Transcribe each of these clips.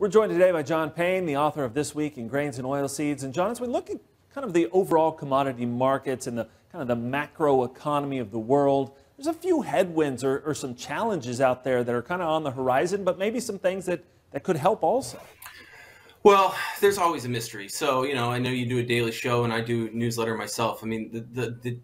We're joined today by John Payne, the author of This Week in Grains and Oilseeds. And John, as we look at kind of the overall commodity markets and the kind of the macro economy of the world, there's a few headwinds or, or some challenges out there that are kind of on the horizon, but maybe some things that, that could help also. Well, there's always a mystery. So, you know, I know you do a daily show and I do newsletter myself. I mean, the, the, the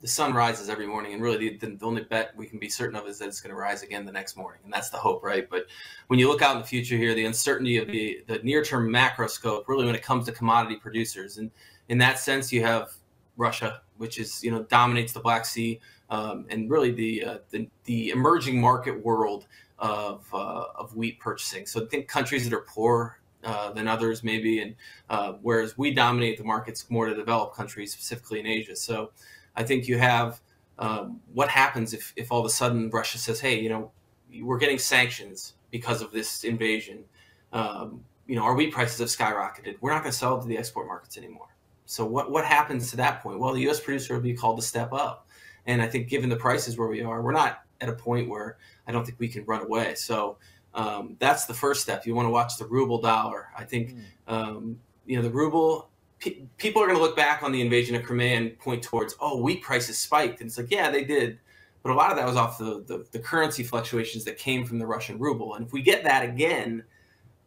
the sun rises every morning, and really the, the, only bet we can be certain of is that it's going to rise again the next morning, and that's the hope, right? But when you look out in the future here, the uncertainty of the the near term macro scope, really when it comes to commodity producers, and in that sense, you have Russia, which is you know dominates the Black Sea, um, and really the, uh, the, the emerging market world of uh, of wheat purchasing. So I think countries that are poor uh, than others maybe, and uh, whereas we dominate the markets more to developed countries, specifically in Asia. So I think you have um, what happens if, if all of a sudden Russia says, hey, you know, we're getting sanctions because of this invasion. Um, you know, our wheat prices have skyrocketed. We're not going to sell to the export markets anymore. So what, what happens to that point? Well, the U.S. producer will be called to step up. And I think given the prices where we are, we're not at a point where I don't think we can run away. So um, that's the first step. You want to watch the ruble dollar. I think, mm. um, you know, the ruble people are going to look back on the invasion of Crimea and point towards, oh, wheat prices spiked. And it's like, yeah, they did. But a lot of that was off the, the, the currency fluctuations that came from the Russian ruble. And if we get that again,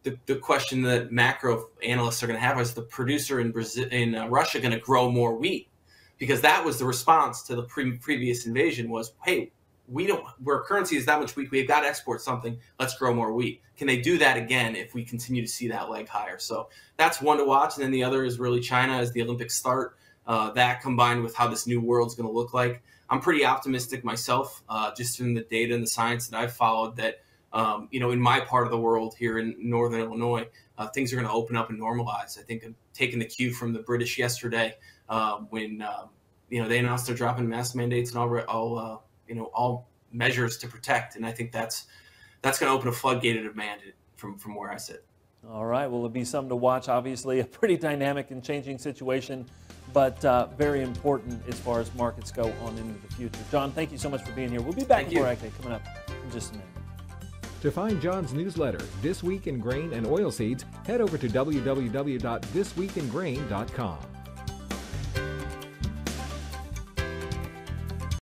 the, the question that macro analysts are going to have is the producer in Brazil in uh, Russia going to grow more wheat? Because that was the response to the pre- previous invasion was, hey, we don't where currency is that much weak we've got to export something. Let's grow more wheat. Can they do that again if we continue to see that leg higher? So that's one to watch. And then the other is really china as the olympics start uh, that combined with how this new world's going to look like. I'm pretty optimistic myself uh, just in the data and the science that i've followed that um, you know in my part of the world here in northern illinois uh, things are going to open up and normalize. I think i'm taking the cue from the british yesterday uh, when um, you know they announced they're dropping mask mandates and all, all uh, you know all measures to protect, and I think that's that's going to open a floodgate of demand from from where I sit. All right. Well, it'll be something to watch. Obviously, a pretty dynamic and changing situation, but uh, very important as far as markets go on into the future. John, thank you so much for being here. We'll be back more active coming up in just a minute. To find John's newsletter, This Week in Grain and Oilseeds, head over to www.thisweekingrain.com.